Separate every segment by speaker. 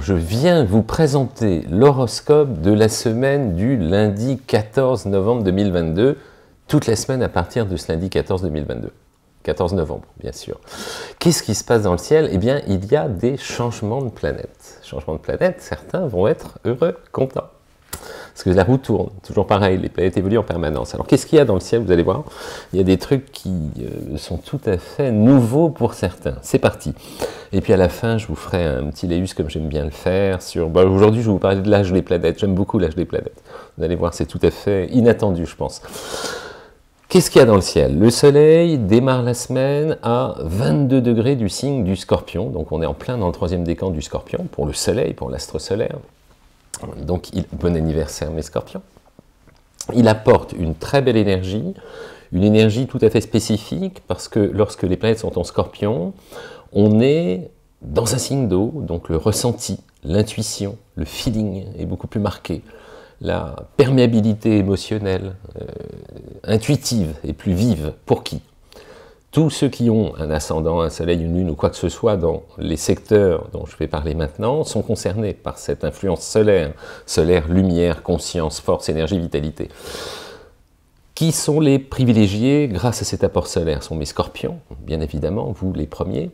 Speaker 1: Je viens vous présenter l'horoscope de la semaine du lundi 14 novembre 2022, toute la semaine à partir de ce lundi 14 2022. 14 novembre, bien sûr. Qu'est-ce qui se passe dans le ciel? Eh bien, il y a des changements de planète. Changements de planète, certains vont être heureux, contents. Parce que la roue tourne, toujours pareil, les planètes évoluent en permanence. Alors qu'est-ce qu'il y a dans le ciel Vous allez voir, il y a des trucs qui euh, sont tout à fait nouveaux pour certains. C'est parti. Et puis à la fin, je vous ferai un petit léus comme j'aime bien le faire. Sur... Bah, Aujourd'hui, je vais vous parler de l'âge des planètes. J'aime beaucoup l'âge des planètes. Vous allez voir, c'est tout à fait inattendu, je pense. Qu'est-ce qu'il y a dans le ciel? Le soleil démarre la semaine à 22 degrés du signe du scorpion, donc on est en plein dans le troisième décan du scorpion, pour le soleil, pour l'astre solaire. Donc bon anniversaire mes scorpions. Il apporte une très belle énergie, une énergie tout à fait spécifique, parce que lorsque les planètes sont en scorpion, on est dans un signe d'eau, donc le ressenti, l'intuition, le feeling est beaucoup plus marqué la perméabilité émotionnelle, euh, intuitive et plus vive. Pour qui? Tous ceux qui ont un ascendant, un soleil, une lune ou quoi que ce soit dans les secteurs dont je vais parler maintenant sont concernés par cette influence solaire, solaire, lumière, conscience, force, énergie, vitalité. Qui sont les privilégiés grâce à cet apport solaire Ce sont mes scorpions, bien évidemment, vous les premiers,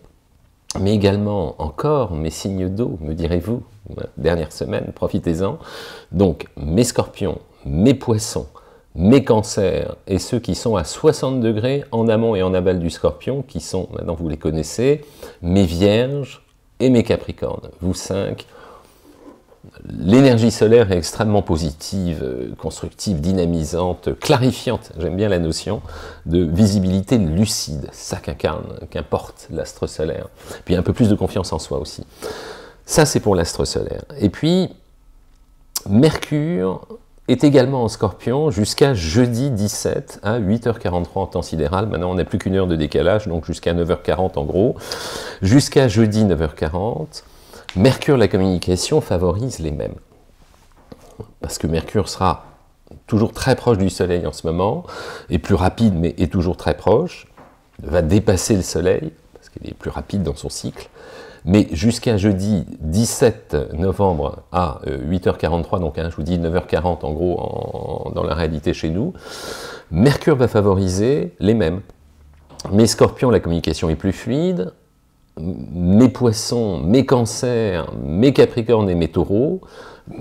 Speaker 1: mais également encore mes signes d'eau, me direz-vous, dernière semaine, profitez-en. Donc mes scorpions, mes poissons, mes cancers et ceux qui sont à 60 degrés en amont et en aval du scorpion, qui sont, maintenant vous les connaissez, mes vierges et mes capricornes. Vous cinq, L'énergie solaire est extrêmement positive, constructive, dynamisante, clarifiante. J'aime bien la notion de visibilité lucide. Ça qu'incarne, qu'importe l'astre solaire. Puis un peu plus de confiance en soi aussi. Ça, c'est pour l'astre solaire. Et puis, Mercure est également en scorpion jusqu'à jeudi 17 à 8h43 en temps sidéral. Maintenant, on n'a plus qu'une heure de décalage, donc jusqu'à 9h40 en gros. Jusqu'à jeudi 9h40. Mercure, la communication, favorise les mêmes. Parce que Mercure sera toujours très proche du Soleil en ce moment, et plus rapide, mais est toujours très proche, va dépasser le Soleil, parce qu'il est plus rapide dans son cycle, mais jusqu'à jeudi 17 novembre à 8h43, euh, donc hein, je vous dis 9h40 en gros dans la réalité chez nous, Mercure va favoriser les mêmes. Mais Scorpion, la communication est plus fluide, mes poissons, mes cancers, mes capricornes et mes taureaux,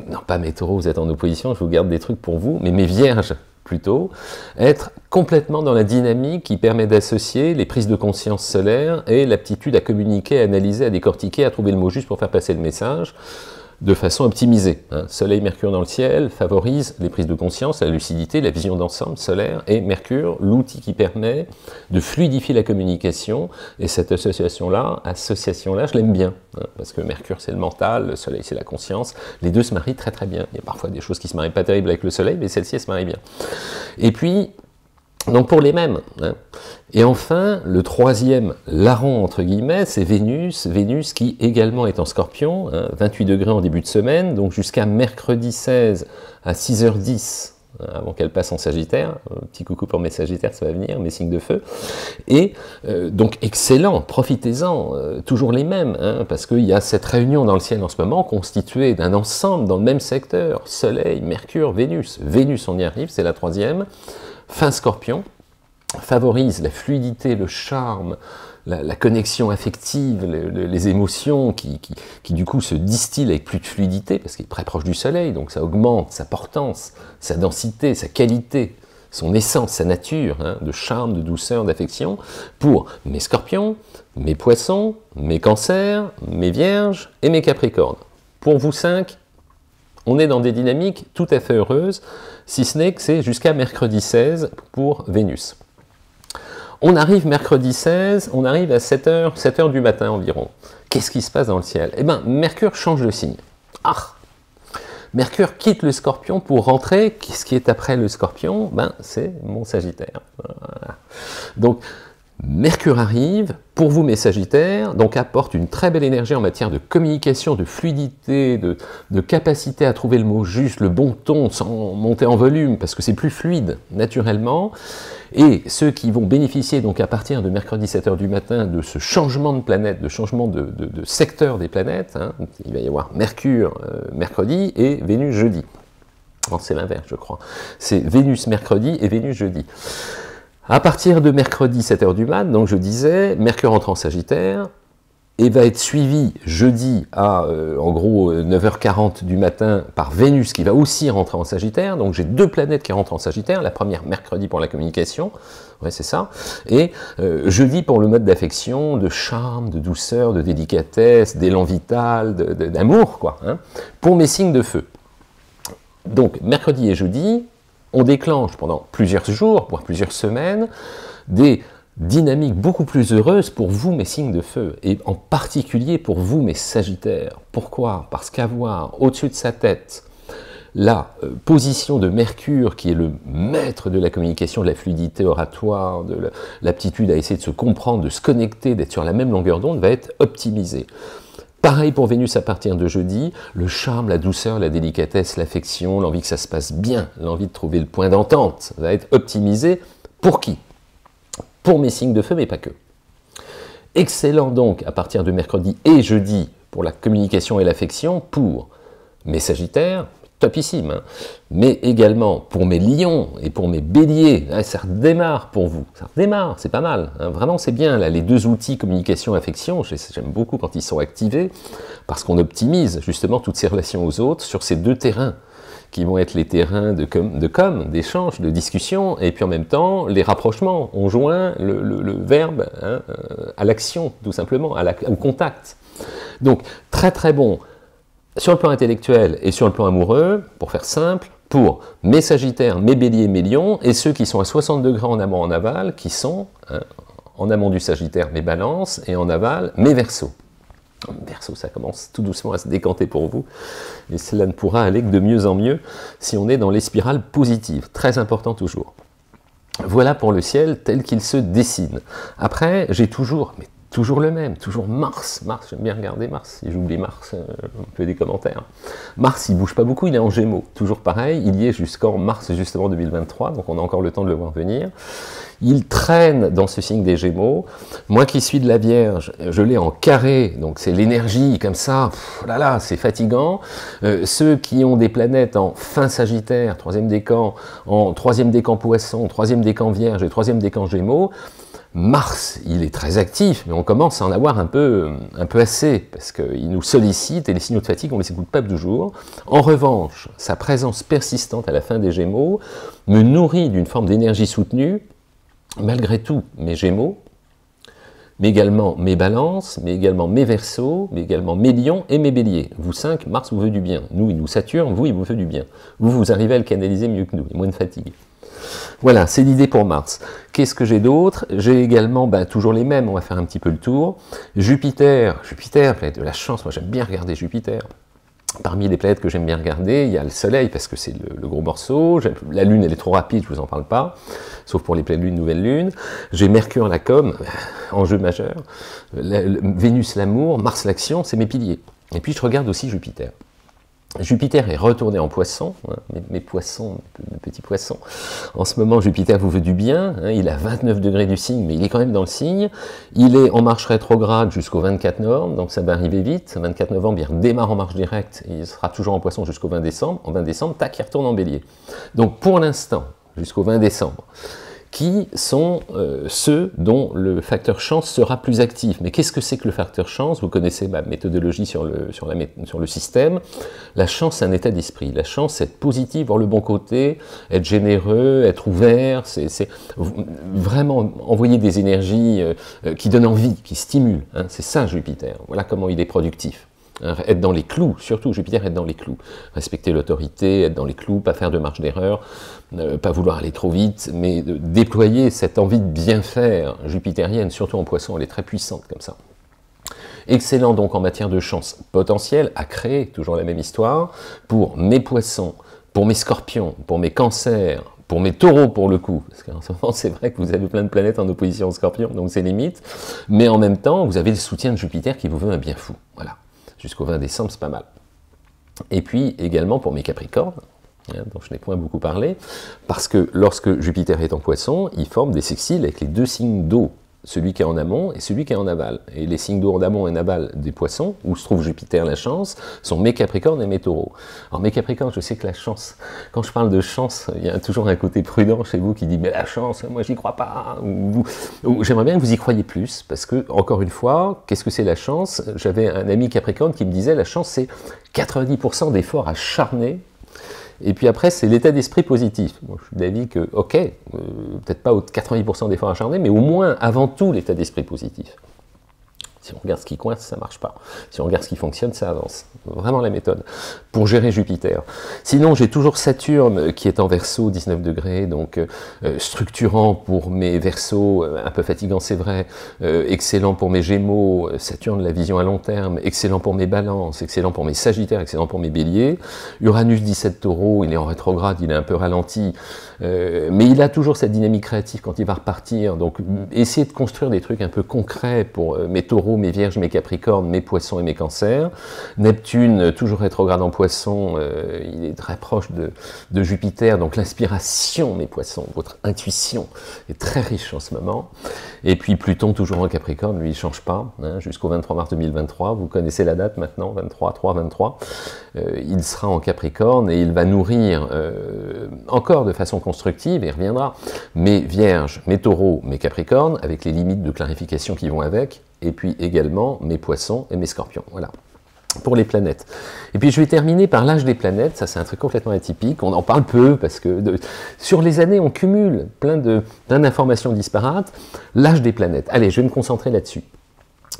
Speaker 1: non pas mes taureaux, vous êtes en opposition, je vous garde des trucs pour vous, mais mes vierges plutôt, être complètement dans la dynamique qui permet d'associer les prises de conscience solaires et l'aptitude à communiquer, à analyser, à décortiquer, à trouver le mot juste pour faire passer le message de façon optimisée. Hein. Soleil, Mercure dans le ciel favorise les prises de conscience, la lucidité, la vision d'ensemble solaire, et Mercure, l'outil qui permet de fluidifier la communication, et cette association-là, association-là, je l'aime bien, hein, parce que Mercure c'est le mental, le Soleil c'est la conscience, les deux se marient très très bien. Il y a parfois des choses qui se marient pas terribles avec le Soleil, mais celle-ci elle se marie bien. Et puis, donc pour les mêmes. Hein. Et enfin, le troisième larron, entre guillemets, c'est Vénus. Vénus qui également est en scorpion, 28 hein, degrés en début de semaine, donc jusqu'à mercredi 16 à 6h10, hein, avant qu'elle passe en Sagittaire. Un petit coucou pour mes Sagittaires, ça va venir, mes signes de feu. Et euh, donc excellent, profitez-en, euh, toujours les mêmes, parce qu'il y a cette réunion dans le ciel en ce moment constituée d'un ensemble dans le même secteur, Soleil, Mercure, Vénus. Vénus, on y arrive, c'est la troisième fin scorpion, favorise la fluidité, le charme, la, connexion affective, les émotions qui, du coup se distillent avec plus de fluidité parce qu'il est très proche du soleil, donc ça augmente sa portance, sa densité, sa qualité, son essence, sa nature, hein, de charme, de douceur, d'affection, pour mes scorpions, mes poissons, mes cancers, mes vierges et mes capricornes. Pour vous cinq, on est dans des dynamiques tout à fait heureuses, si ce n'est que c'est jusqu'à mercredi 16 pour Vénus. On arrive mercredi 16, on arrive à 7h, 7h du matin environ. Qu'est-ce qui se passe dans le ciel? Eh bien, Mercure change de signe. Ah Mercure quitte le scorpion pour rentrer. Qu'est-ce qui est après le scorpion? Ben, C'est mon Sagittaire. Donc, Mercure arrive, pour vous mes Sagittaires, donc apporte une très belle énergie en matière de communication, de fluidité, de, capacité à trouver le mot juste, le bon ton, sans monter en volume, parce que c'est plus fluide naturellement. Et ceux qui vont bénéficier donc à partir de mercredi 7h du matin de ce changement de planète, de changement de, secteur des planètes, hein, il va y avoir Mercure euh, mercredi et Vénus jeudi. C'est l'inverse, je crois. C'est Vénus mercredi et Vénus jeudi. À partir de mercredi 7h du mat, donc je disais, Mercure entre en Sagittaire, et va être suivi jeudi à, euh, en gros, 9h40 du matin par Vénus qui va aussi rentrer en Sagittaire. Donc j'ai deux planètes qui rentrent en Sagittaire. La première, mercredi pour la communication, ouais c'est ça. Et euh, jeudi pour le mode d'affection, de charme, de douceur, de délicatesse, d'élan vital, d'amour, quoi. Hein, pour mes signes de feu. Donc mercredi et jeudi, on déclenche pendant plusieurs jours, voire plusieurs semaines, des dynamiques beaucoup plus heureuses pour vous, mes signes de feu, et en particulier pour vous, mes sagittaires. Pourquoi? Parce qu'avoir au-dessus de sa tête la euh, position de Mercure, qui est le maître de la communication, de la fluidité oratoire, de l'aptitude à essayer de se comprendre, de se connecter, d'être sur la même longueur d'onde, va être optimisée. Pareil pour Vénus à partir de jeudi, le charme, la douceur, la délicatesse, l'affection, l'envie que ça se passe bien, l'envie de trouver le point d'entente va être optimisé. Pour qui? Pour mes signes de feu, mais pas que. Excellent donc à partir de mercredi et jeudi pour la communication et l'affection, pour mes sagittaires, topissime. Hein. Mais également pour mes lions et pour mes béliers, hein, ça redémarre pour vous. Ça redémarre, c'est pas mal. Hein. Vraiment, c'est bien. Là, les deux outils communication-affection, j'aime beaucoup quand ils sont activés, parce qu'on optimise justement toutes ces relations aux autres sur ces deux terrains qui vont être les terrains de com, d'échange, de, discussion, et puis en même temps, les rapprochements. On joint le, verbe euh, à l'action, tout simplement, à au contact. Donc, très très bon sur le plan intellectuel et sur le plan amoureux, pour faire simple, pour mes Sagittaires, mes Béliers, mes Lions, et ceux qui sont à 60 degrés en amont, en aval, qui sont hein, en amont du Sagittaire, mes Balances, et en aval, mes Verseaux. Verseau, ça commence tout doucement à se décanter pour vous, et cela ne pourra aller que de mieux en mieux si on est dans les spirales positives, très important toujours. Voilà pour le ciel tel qu'il se dessine. Après, j'ai toujours, Toujours le même, toujours Mars. Mars, j'aime bien regarder Mars. Si j'oublie Mars, euh, on fait des commentaires. Mars, il bouge pas beaucoup, il est en Gémeaux. Toujours pareil, il y est jusqu'en mars justement 2023, donc on a encore le temps de le voir venir. Il traîne dans ce signe des Gémeaux. Moi qui suis de la Vierge, je l'ai en carré, donc c'est l'énergie comme ça. là là, c'est fatigant. Euh, ceux qui ont des planètes en fin Sagittaire, troisième décan, en troisième décan Poisson, troisième décan Vierge et troisième décan Gémeaux Mars, il est très actif, mais on commence à en avoir un peu, assez, parce qu'il nous sollicite et les signaux de fatigue, on ne les écoute pas toujours. En revanche, sa présence persistante à la fin des Gémeaux me nourrit d'une forme d'énergie soutenue, malgré tout mes Gémeaux, mais également mes balances, mais également mes versos, mais également mes lions et mes béliers. Vous cinq, Mars vous veut du bien. Nous, il nous Saturne, vous, il vous veut du bien. Vous, vous arrivez à le canaliser mieux que nous, et moins de fatigue. Voilà, c'est l'idée pour Mars. Qu'est-ce que j'ai d'autre? J'ai également, bah, toujours les mêmes, on va faire un petit peu le tour. Jupiter, Jupiter, planète de la chance, moi j'aime bien regarder Jupiter. Parmi les planètes que j'aime bien regarder, il y a le Soleil, parce que c'est le, gros morceau. La Lune, elle est trop rapide, je vous en parle pas, sauf pour les pleines lunes, nouvelles lunes. J'ai Mercure, la com, enjeu majeur. Vénus, l'amour. Mars, l'action, c'est mes piliers. Et puis je regarde aussi Jupiter. Jupiter est retourné en poisson, hein, mes, poissons, mes petits poissons. En ce moment, Jupiter vous veut du bien, hein, il a 29 degrés du signe, mais il est quand même dans le signe. Il est en marche rétrograde jusqu'au 24 novembre, donc ça va arriver vite. 24 novembre, il redémarre en marche directe, il sera toujours en poisson jusqu'au 20 décembre. En 20 décembre, tac, il retourne en bélier. Donc pour l'instant, jusqu'au 20 décembre, qui sont euh, ceux dont le facteur chance sera plus actif. Mais qu'est-ce que c'est que le facteur chance? Vous connaissez ma méthodologie sur le, sur, la, sur le système. La chance, c'est un état d'esprit. La chance, c'est être positif, voir le bon côté, être généreux, être ouvert, c'est vraiment envoyer des énergies euh, euh, qui donnent envie, qui stimulent. Hein. C'est ça Jupiter. Voilà comment il est productif. Hein, être dans les clous, surtout Jupiter, être dans les clous. Respecter l'autorité, être dans les clous, pas faire de marge d'erreur, ne pas vouloir aller trop vite, mais déployer cette envie de bien faire jupitérienne, surtout en poisson, elle est très puissante comme ça. Excellent donc en matière de chance potentielle à créer, toujours la même histoire, pour mes poissons, pour mes scorpions, pour mes cancers, pour mes taureaux pour le coup, parce qu'en ce moment c'est vrai que vous avez plein de planètes en opposition au scorpion, donc c'est limite, mais en même temps vous avez le soutien de Jupiter qui vous veut un bien fou, voilà, jusqu'au 20 décembre c'est pas mal. Et puis également pour mes capricornes, hein, dont je n'ai point beaucoup parlé, parce que lorsque Jupiter est en poisson, il forme des sextiles avec les deux signes d'eau, celui qui est en amont et celui qui est en aval. Et les signes d'eau en amont et en aval des poissons, où se trouve Jupiter, la chance, sont mes capricornes et mes taureaux. Alors mes capricornes, je sais que la chance, quand je parle de chance, il y a toujours un côté prudent chez vous qui dit, mais la chance, moi j'y crois pas. J'aimerais bien que vous y croyiez plus, parce que, encore une fois, qu'est-ce que c'est la chance? J'avais un ami capricorne qui me disait, la chance c'est 90% d'efforts acharnés et puis après, c'est l'état d'esprit positif. je suis d'avis que, ok, euh, peut-être pas aux 90% d'efforts acharnés, mais au moins, avant tout, l'état d'esprit positif. Si on regarde ce qui coince, ça marche pas. Si on regarde ce qui fonctionne, ça avance. Vraiment la méthode pour gérer Jupiter. Sinon, j'ai toujours Saturne qui est en verso, 19 degrés, donc euh, structurant pour mes versos, euh, un peu fatigant, c'est vrai, euh, excellent pour mes Gémeaux, Saturne, la vision à long terme, excellent pour mes balances, excellent pour mes Sagittaires, excellent pour mes Béliers. Uranus, 17 taureaux, il est en rétrograde, il est un peu ralenti, mais il a toujours cette dynamique créative quand il va repartir. Donc, essayer de construire des trucs un peu concrets pour mes taureaux, mes vierges, mes capricornes, mes poissons et mes cancers. Neptune, toujours rétrograde en poisson, euh, il est très proche de, Jupiter, donc l'inspiration, mes poissons, votre intuition est très riche en ce moment. Et puis Pluton, toujours en capricorne, lui, il ne change pas, hein, jusqu'au 23 mars 2023. Vous connaissez la date maintenant, 23, 3, 23. il sera en capricorne et il va nourrir euh, encore de façon constructive, et il reviendra, mes vierges, mes taureaux, mes capricornes, avec les limites de clarification qui vont avec, et puis également mes poissons et mes scorpions. Voilà pour les planètes. Et puis je vais terminer par l'âge des planètes, ça c'est un truc complètement atypique, on en parle peu parce que sur les années on cumule plein d'informations disparates. L'âge des planètes, allez je vais me concentrer là-dessus.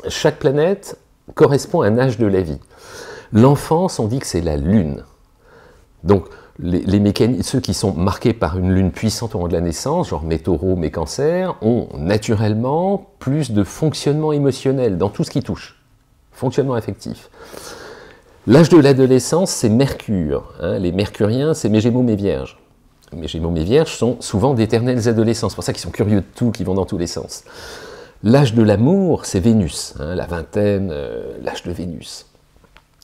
Speaker 1: Chaque planète correspond à un âge de la vie. L'enfance on dit que c'est la lune. Donc les, mécaniques, ceux qui sont marqués par une lune puissante au moment de la naissance, genre mes taureaux, mes cancers, ont naturellement plus de fonctionnement émotionnel dans tout ce qui touche, fonctionnement affectif. L'âge de l'adolescence, c'est Mercure. Hein. les Mercuriens, c'est mes Gémeaux, mes Vierges. Mes Gémeaux, mes Vierges sont souvent d'éternels adolescents, c'est pour ça qu'ils sont curieux de tout, qui vont dans tous les sens. L'âge de l'amour, c'est Vénus, hein, la vingtaine, euh, l'âge de Vénus.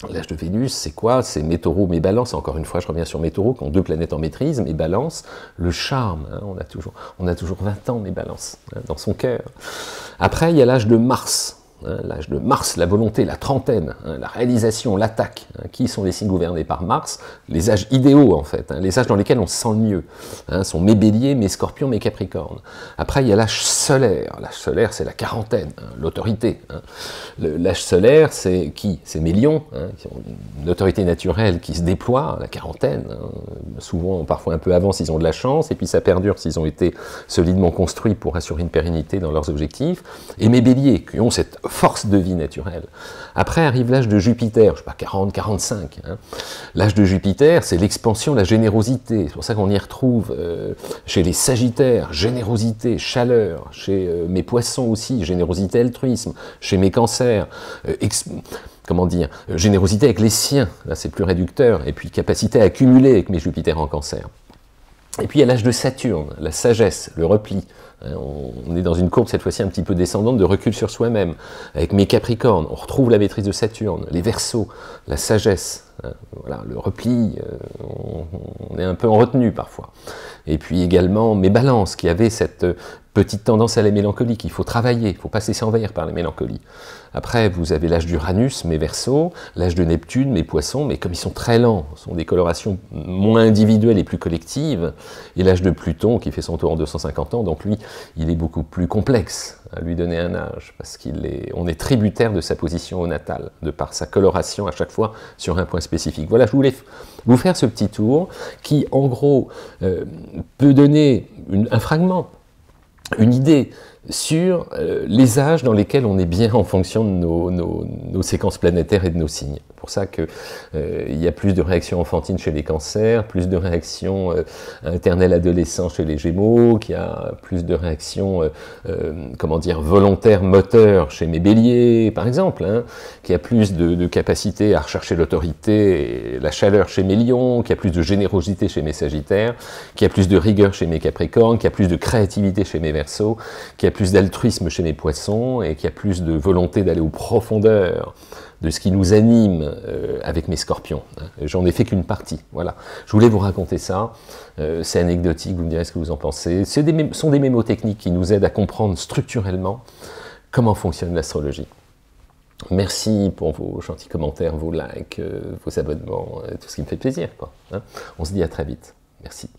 Speaker 1: L'âge de Vénus, c'est quoi? C'est mes taureaux, mes balances. Encore une fois, je reviens sur mes taureaux qui ont deux planètes en maîtrise, mes balances, le charme. Hein, on, a toujours, on a toujours 20 ans, mes balances, hein, dans son cœur. Après, il y a l'âge de Mars. Hein, l'âge de Mars, la volonté, la trentaine, hein, la réalisation, l'attaque, hein, qui sont les signes gouvernés par Mars, les âges idéaux en fait, les âges dans lesquels on se sent le mieux, sont mes béliers, mes scorpions, mes capricornes. Après il y a l'âge solaire, l'âge solaire c'est la quarantaine, l'autorité. L'âge solaire c'est qui? C'est mes lions, qui ont une autorité naturelle qui se déploie, la quarantaine, souvent parfois un peu avant s'ils ont de la chance, et puis ça perdure s'ils ont été solidement construits pour assurer une pérennité dans leurs objectifs, et mes béliers qui ont cette force de vie naturelle. Après arrive l'âge de Jupiter, je sais pas, 40, 45. Hein. L'âge de Jupiter, c'est l'expansion, la générosité. C'est pour ça qu'on y retrouve euh, chez les Sagittaires, générosité, chaleur. Chez euh, mes poissons aussi, générosité, altruisme. Chez mes cancers, euh, comment dire, générosité avec les siens. Là, c'est plus réducteur. Et puis capacité à accumuler avec mes Jupiters en cancer. Et puis a l'âge de Saturne, la sagesse, le repli. Hein, on est dans une courbe cette fois-ci un petit peu descendante de recul sur soi-même. Avec mes Capricornes, on retrouve la maîtrise de Saturne, les Verseaux, la sagesse, hein, voilà, le repli, euh, on, est un peu en retenue parfois. Et puis également mes balances qui avaient cette petite tendance à la mélancolie qu'il faut travailler, il faut pas se laisser envahir par la mélancolie. Après, vous avez l'âge d'Uranus, mes versos, l'âge de Neptune, mes poissons, mais comme ils sont très lents, ce sont des colorations moins individuelles et plus collectives, et l'âge de Pluton qui fait son tour en 250 ans, donc lui, il est beaucoup plus complexe à lui donner un âge, parce qu'on est, on est tributaire de sa position au natal, de par sa coloration à chaque fois sur un point spécifique. Voilà, je voulais vous faire ce petit tour qui, en gros, euh, peut donner un fragment une idée sur euh, les âges dans lesquels on est bien en fonction de nos, séquences planétaires et de nos signes. Pour ça qu'il euh, y a plus de réactions enfantines chez les cancers, plus de réactions euh, internelles adolescents chez les gémeaux, qu'il y a plus de réactions, euh, comment dire, volontaires, moteurs chez mes béliers, par exemple, hein, qu'il y a plus de, de capacité à rechercher l'autorité et la chaleur chez mes lions, qu'il y a plus de générosité chez mes sagittaires, qu'il y a plus de rigueur chez mes capricornes, qu'il y a plus de créativité chez mes versos, qu'il y a plus d'altruisme chez mes poissons et qu'il y a plus de volonté d'aller aux profondeurs de ce qui nous anime euh, avec mes scorpions. Hein. J'en ai fait qu'une partie. Voilà. Je voulais vous raconter ça. Euh, c'est anecdotique, vous me direz ce que vous en pensez. Ce sont des mémotechniques qui nous aident à comprendre structurellement comment fonctionne l'astrologie. Merci pour vos gentils commentaires, vos likes, euh, vos abonnements, tout ce qui me fait plaisir. Hein. On se dit à très vite. Merci.